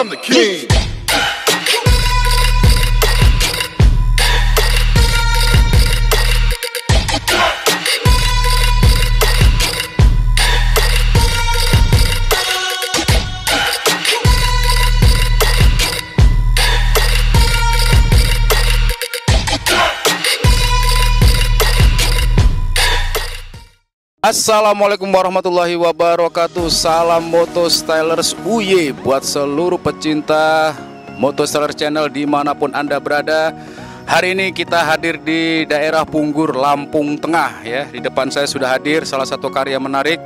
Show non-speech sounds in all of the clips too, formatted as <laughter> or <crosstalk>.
I'm the king. Assalamualaikum warahmatullahi wabarakatuh. Salam Moto Stylers Uye Buat seluruh pecinta Moto Stylers Channel di mana pun anda berada. Hari ini kita hadir di daerah Punggur, Lampung Tengah ya. Di depan saya sudah hadir salah satu karya menarik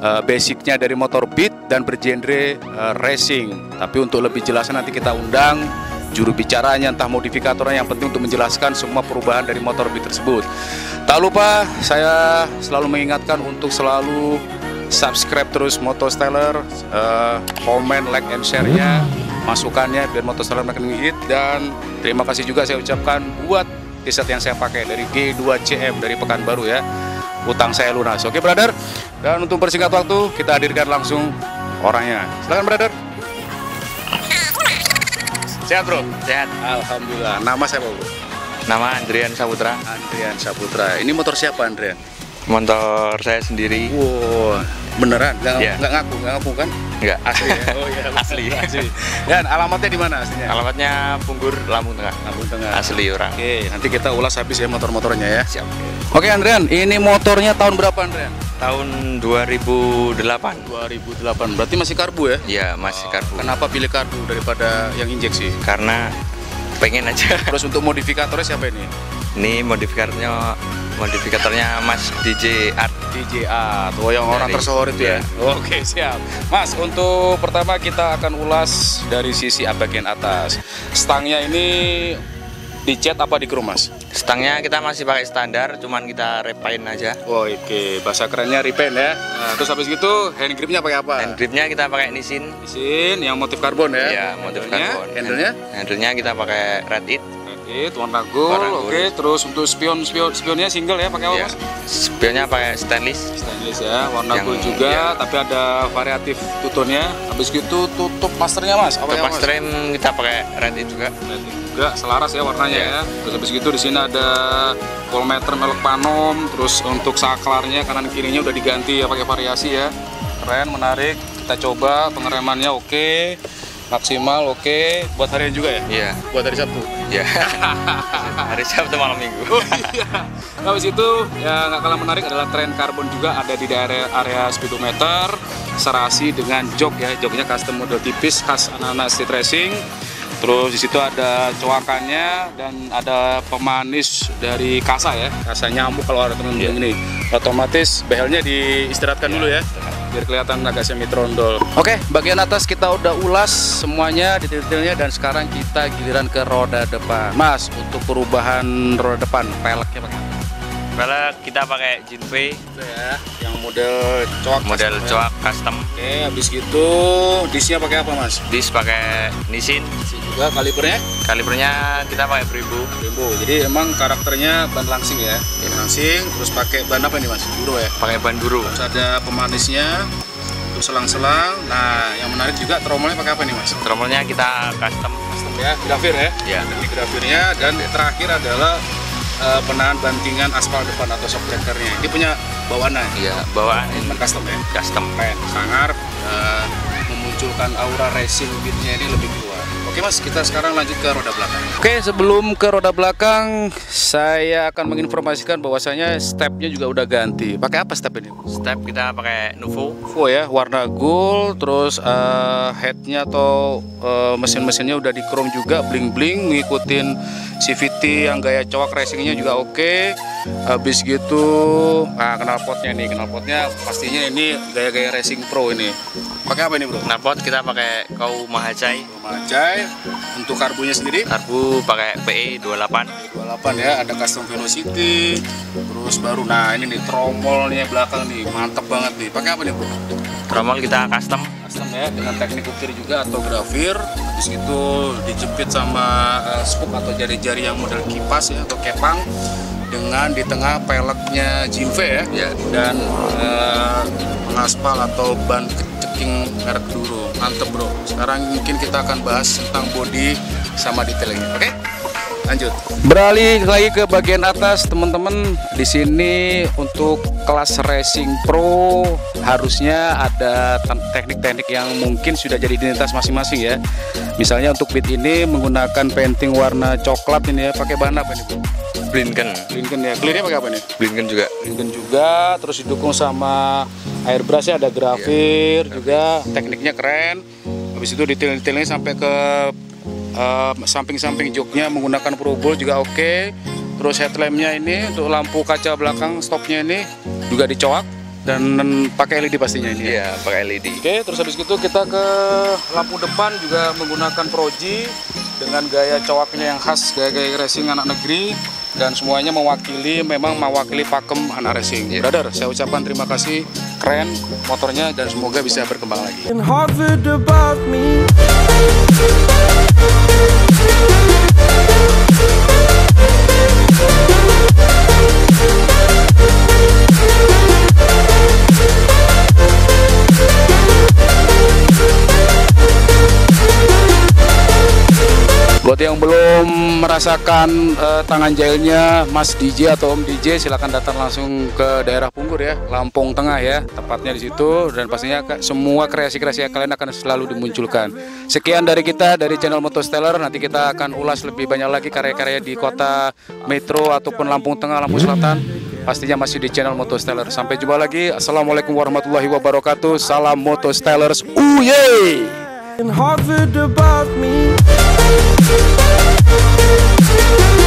eh, Basicnya dari motor beat dan bergenre eh, racing. Tapi untuk lebih jelasnya nanti kita undang juru bicaranya entah modifikatornya yang penting untuk menjelaskan semua perubahan dari motor beat tersebut. Tak lupa saya selalu mengingatkan untuk selalu subscribe terus Moto Styler, eh, komen, like, and share-nya, masukannya biar Moto Styler makin hit dan terima kasih juga saya ucapkan buat t-shirt yang saya pakai dari G2CM dari Pekanbaru ya. Utang saya lunas. Oke, brother. Dan untuk persingkat waktu, kita hadirkan langsung orangnya. Silakan, brother. Sehat, Bro? Sehat. Alhamdulillah. Nama saya Bro. Nama Andrian Saputra. Andrian Saputra. Ini motor siapa, Andrian? Motor saya sendiri. Wow, beneran? Nggak, Iya. nggak ngaku, nggak ngaku kan? Enggak. Asli ya? Oh iya, Asli. asli. Dan alamatnya di mana aslinya? Alamatnya Punggur Lampung Tengah. Lampung Tengah. Asli orang. Oke, nanti kita ulas habis ya motor-motornya ya. Siap. Oke, Andrian, ini motornya tahun berapa, Andrian? Tahun 2008. 2008. Berarti masih karbu ya? Iya, masih karbu. Kenapa pilih karbu daripada yang injeksi? Karena pengen aja. Terus untuk modifikatornya siapa ini? Ini modifikatornya modifikatornya Mas DJ Art. DJA, tuh yang orang tersohor itu ya. Oke, siap. Mas, untuk pertama kita akan ulas dari sisi bagian atas. Stangnya ini dicat apa di mas? Stangnya kita masih pakai standar, cuman kita repaint aja. Oh, oke. Bahasa kerennya repaint ya. Nah, terus habis gitu hand gripnya pakai apa? Hand gripnya kita pakai Nissin. Mesin yang motif karbon ya. Iya, motif Handle-nya? karbon. Handle-nya? Handle-nya kita pakai Red It. Oke, warna gold. Warna gold. Oke, terus untuk spion spion spionnya single ya pakai apa. Mas? Spionnya pakai stainless. Stainless ya, warna Yang- gold juga, iya. tapi ada variatif tutunnya. Habis gitu tutup masternya, Mas. Apa Untuk ya, pas Mas? rem kita pakai Red juga. Dan juga selaras ya warnanya Iya. ya. Terus habis gitu di sini ada voltmeter melek panom, terus untuk saklarnya kanan kirinya udah diganti ya pakai variasi ya. Keren, menarik. Kita coba pengeremannya oke. Maksimal oke. Buat harian juga ya? Iya. Buat hari Sabtu. Ya. <laughs> Hari Sabtu malam Minggu. Oh iya. Habis itu ya nggak kalah menarik adalah tren karbon juga ada di daerah area speedometer, serasi dengan jok ya, joknya custom model tipis khas anak-anak street racing. Terus di situ ada coakannya dan ada pemanis dari kasa ya, kasa nyamuk kalau ada teman-teman ini. Otomatis behelnya diistirahatkan dulu ya, biar kelihatan agak semi trondol. Oke, bagian atas kita udah ulas semuanya detail-detailnya dan sekarang kita giliran ke roda depan. Mas, untuk perubahan roda depan, peleknya pakai? Velg kita pakai Jinve ya, yang model coak model custom ya. coak custom. Oke, habis gitu disnya pakai apa mas? Disc pakai Nissin. Dis juga kalibernya Kalibernya kita pakai Brembo. Brembo. Jadi emang karakternya ban langsing ya, ban langsing. Terus pakai ban apa ini mas? Buro ya. Pakai ban duru. Terus ada pemanisnya, terus selang-selang. Nah, yang menarik juga tromolnya pakai apa nih mas? Tromolnya kita custom. Custom ya, grafir ya. Ya. Teknik grafirnya dan terakhir adalah eh, penahan bantingan aspal depan atau shock. Ini punya bawaan Iya, bawaan ini custom ya. custom. keren sangar eh, memunculkan aura racing beatnya ini lebih oke mas kita sekarang lanjut ke roda belakang. Oke sebelum ke roda belakang saya akan menginformasikan bahwasanya stepnya juga udah ganti. Pakai apa step ini? Step kita pakai Nuvo. Full ya warna gold terus eh, headnya atau eh, mesin-mesinnya udah di chrome juga bling bling ngikutin CVT yang gaya coak racingnya juga oke habis gitu nah knalpotnya nih knalpotnya pastinya ini gaya-gaya racing pro ini pakai apa ini bro Knalpot kita pakai Kau Mahacai. Majai untuk karbunya sendiri Karbu pakai PE 28. 28 ya ada custom velocity terus baru nah ini nih tromolnya belakang nih mantap banget nih pakai apa nih bro Tromol kita custom. custom ya dengan teknik ukir juga atau grafir habis itu dijepit sama eh, spook atau jari-jari yang model kipas ya atau kepang dengan di tengah peleknya Jinve ya Ya. dan mengaspal atau ban ke- packing merek Duro. Mantep bro. Sekarang mungkin kita akan bahas tentang body sama detailnya. Oke? Lanjut. Beralih lagi ke bagian atas teman-teman. Di sini untuk kelas racing pro harusnya ada teknik-teknik yang mungkin sudah jadi identitas masing-masing ya. Misalnya untuk beat ini menggunakan painting warna coklat ini ya. Pakai bahan apa nih, Bro? Blinken, Blinken ya. Clearnya pakai apa nih? Blinken juga. Blinken juga, terus didukung sama airbrushnya ada grafir juga, tekniknya keren. Habis itu detail-detailnya sampai ke samping-samping joknya menggunakan Pro Bowl juga oke. Terus headlampnya ini untuk lampu kaca belakang stopnya ini juga dicoak dan pakai LED pastinya ini. ya. Iya, pakai LED. Oke, terus habis itu kita ke lampu depan juga menggunakan Proji dengan gaya cowaknya yang khas gaya-gaya racing anak negeri dan semuanya mewakili memang mewakili pakem anak racing. Iya. Brother, saya ucapkan terima kasih keren motornya dan semoga bisa berkembang lagi. and Buat yang belum merasakan eh, tangan jahilnya Mas DJ atau Om DJ silakan datang langsung ke daerah Punggur ya, Lampung Tengah ya, tepatnya di situ dan pastinya semua kreasi-kreasi kalian akan selalu dimunculkan. Sekian dari kita dari channel Motosteller, nanti kita akan ulas lebih banyak lagi karya-karya di kota Metro ataupun Lampung Tengah, Lampung Selatan. Pastinya masih di channel Motosteller. Sampai jumpa lagi. Assalamualaikum warahmatullahi wabarakatuh. Salam Motostellers. Uye! Thank you.